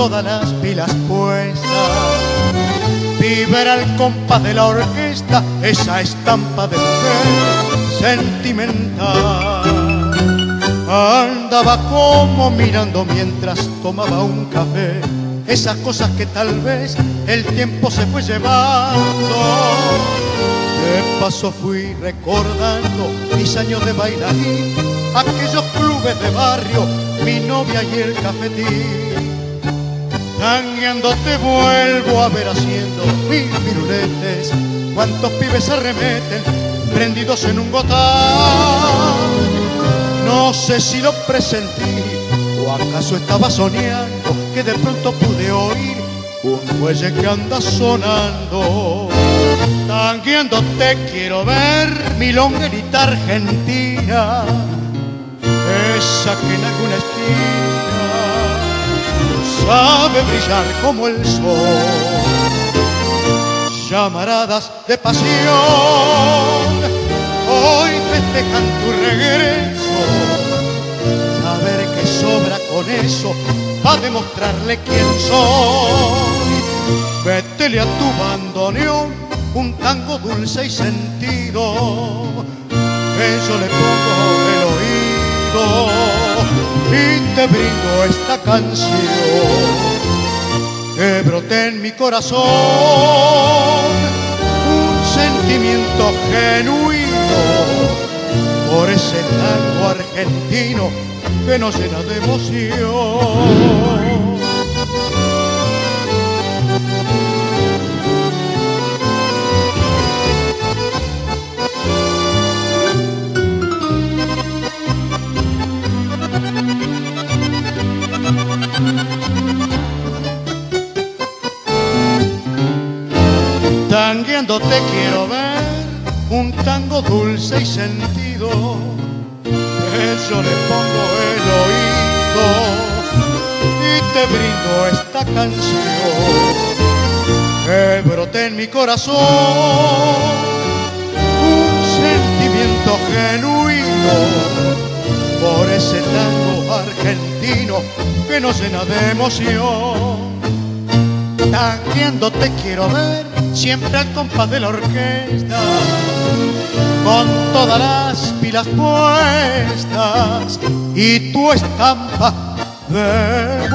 todas las pilas puestas. Vibra el compás de la orquesta, esa estampa de mujer sentimental. Andaba como mirando mientras tomaba un café, esas cosas que tal vez el tiempo se fue llevando. De paso fui recordando mis años de bailarín, aquellos clubes de barrio, mi novia y el cafetín. Tangueando te vuelvo a ver haciendo mil piruletes, cuántos pibes se remeten prendidos en un gotán. No sé si lo presentí o acaso estaba soñando que de pronto pude oír un muelle que anda sonando. Tangueando te quiero ver, mi longuerita argentina, esa que en alguna esquina sabe brillar como el sol. Llamaradas de pasión, hoy festejan tu regreso. Saber que sobra con eso, va demostrarle quién soy. Vétele a tu bandoneón un tango dulce y sentido, que yo le pongo te brindo esta canción. Que brote en mi corazón un sentimiento genuino por ese tango argentino que nos llena de emoción. Tangueando te quiero ver, un tango dulce y sentido, yo le pongo el oído y te brindo esta canción, que brote en mi corazón un sentimiento genuino por ese tango argentino que nos llena de emoción. Tangueando te quiero ver siempre al compás de la orquesta, con todas las pilas puestas y tu estampa de